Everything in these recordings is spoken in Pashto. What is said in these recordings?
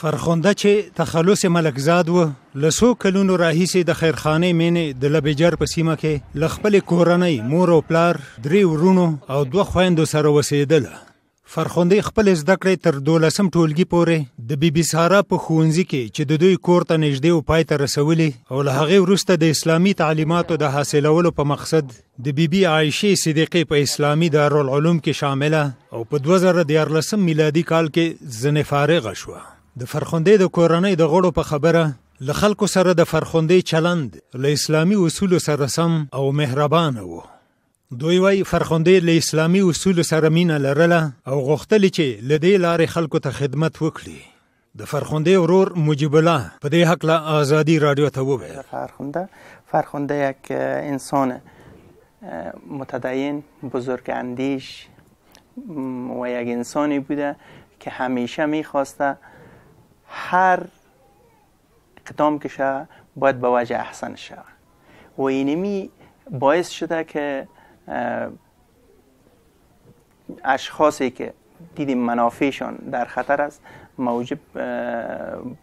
فرخنده چې تخلص ملکزاد و له څو کلونو راهیسې د خیرخانې مینې د لبیجر په سیمه کې له خپلې کورنۍ مور او پلار درې ورونو او دوه خویندو سره وسېدله فرخندې خپل زده کړې تر دولسم ټولګي پورې د بیبي سارا په ښوونځي کې چې د دوی کور ته نږدې او پای ته رسولي او له هغې وروسته د اسلامي تعلیماتو د حاصلولو په مقصد د بي بي عائشه صدیقې په اسلامي دارالعلوم کې شامله او په 2014 میلادي کال کې ځنې فارغه شوه. د فرخندې د کورنۍ د غړو په خبره له خلکو سره د فرخندې چلند له اسلامي اصولو سره سم او مهربانه و. دوی وایي فرخندې له اسلامي اصولو سره مینه لرله او غوښتل چې له دې لارې خلکو ته خدمت وکړي. د فرخندې ورور مجیب الله په دې حق له ازادي رادیو ته وویل فرخنده فرخنده یک انسان متدین بزرگ اندیش و یک انسانی بوده که همیشه میخواسته هر اقدام که شه باید به وجه احسن شه و اینمی باعث شده که اشخاصی که دیدیم منافعشان در خطر است موجب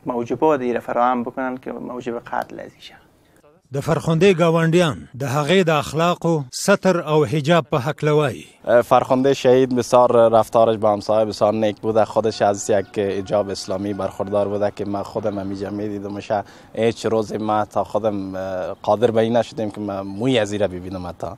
موجبات ایره فراهم بکنند که موجب قتل از ایشه د فرخنده گاونډیان د هغې د اخلاقو ستر او حجاب په حق لوای فرخنده شهید بسیار رفتارش با همسایه بسیار نیک بوده خودش از یک حجاب اسلامی برخوردار بوده که ما خودم همیشه میدیدمش هیچ روز ما تا خودم قادر به این نشدیم که ما موی از را ببینم تا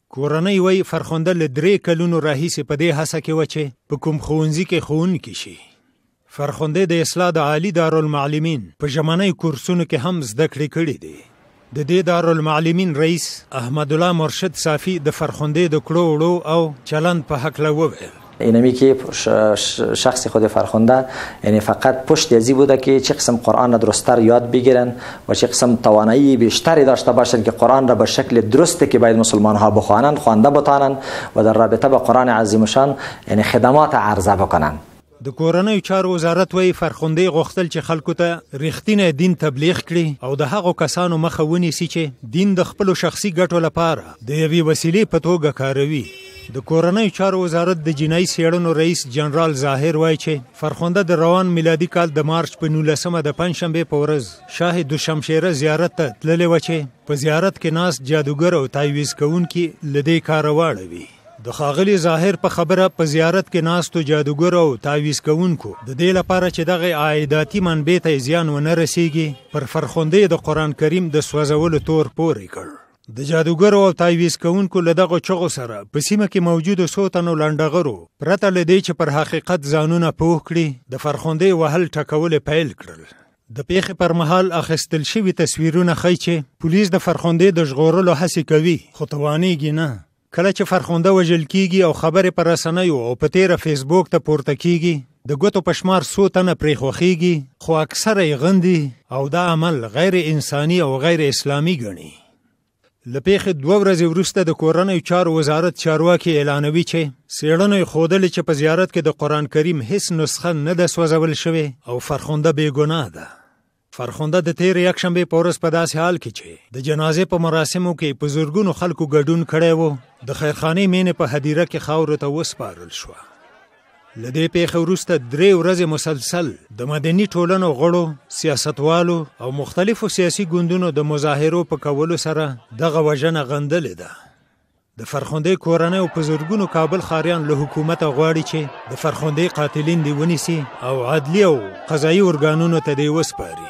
کورنۍ وایي فرخنده له درې کلونو راهیسې په دې هڅه کې وه چې په کوم ښوونځي کې ښوونکي شي. فرخنده د اصلاح د عالي دارالمعلمین په ژمنیو کورسونو کې هم زده کړې کړې دي. د دې دارالمعلمین رئیس احمدالله مرشد صافي د فرخنده د کړو وړو او چلند په هکله وویل. اینمی که شخص خود فرخنده یعنی فقط پشت ازی بوده که چه قسم قرآن را درستتر یاد بگیرن و چه قسم توانایی بیشتری داشته باشند که قرآن را به شکل درستی که باید مسلمان ها بخوانند خوانده بتانند و در رابطه به قرآن عظیم شان یعنی خدمات عرضه بکنند د کورنۍ چارو وزارت وایي فرخندې غوښتل چې خلکو ته رښتینی دین تبلیغ کړي او د هغو کسانو مخه ونیسي چې دین د خپلو شخصي ګټو لپاره د یوې وسیلې په توګه کاروي د کورنیو چارو وزارت د جنایي څېړنو رئیس جنرال ظاهر وایي چې فرخنده د روان میلادي کال د مارچ په نولسمه د پنجشنبې په ورځ شاه دوشمشیره زیارت ته تللې وه چې په زیارت کې ناست جادوګر او تایویز کوونکي له دې کاره واړوي د خاغلی ظاهر په خبره په زیارت کې ناستو جادوګر او تعویز کوونکو د دې لپاره چې دغه عایداتي منبع ته زیان ونه رسیږي پر فرخوندې د قران کریم د سوځولو تور پورې کړ د جادوګرو او تایویز کوونکو له دغو چغو سره په سیمه کې موجودو څو تنو لنډغرو پرته له دې چې پر حقیقت ځانونه پوه کړي د فرخوندې وهل ټکول پیل کړل د پیښې پر مهال اخیستل شوي تصویرونه ښیي چې پولیس د فرخوندې د ژغورلو هڅې کوي خو توانیږي نه کله چې فرخنده وژل کیږي او خبرې په رسنیو او په تیره فیسبوک ته پورته کیږي د ګوتو په شمار څو تنه پرې خوښیږي خو اکثره یې غندي او دا عمل غیر انساني او غیر اسلامي ګڼي له پیښې دوه ورځې وروسته د کورنیو چارو وزارت چارواکي اعلانوي چې څېړنو یې ښودلې چې په زیارت کې د قرآن کریم هیڅ نسخه نه ده سوځول شوې او فرخنده بې ګناه ده فرخنده د تیر یکشنبه په ورځ په داسې حال کې چې د جنازې په مراسمو کې په زورګونو خلکو ګډون کړی وو د خیرخانې مینې په هدیره کې خاورو ته وسپارل شو لدې پیښې وروسته درې ورځې مسلسل د مدني ټولنو غړو سیاستوالو او مختلفو سیاسي ګوندونو د مظاهرو په کولو سره دغه وژنه غندلې ده د فرخندې کورنۍ او په زرګونو کابل خاریان له حکومته غواړي چې د فرخندې قاتلین دی ونیسي او عدلی او قضایي ارګانونو ته دی وسپاري